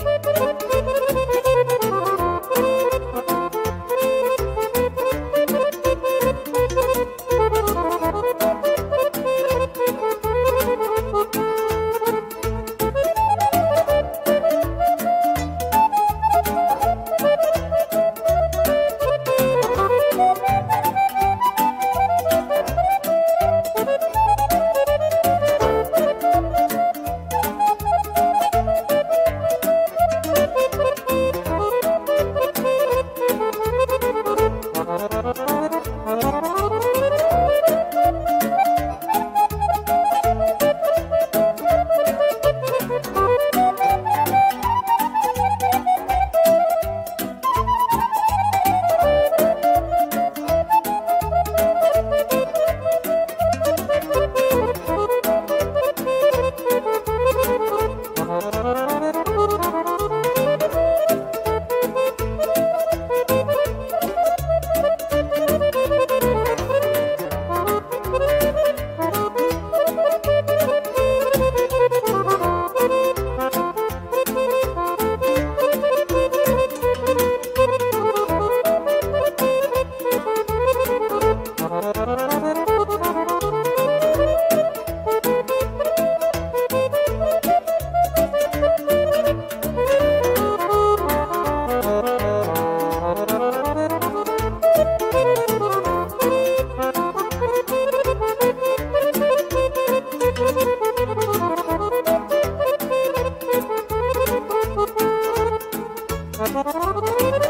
oh, you. ¡Gracias!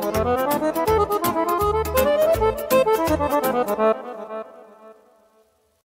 Thank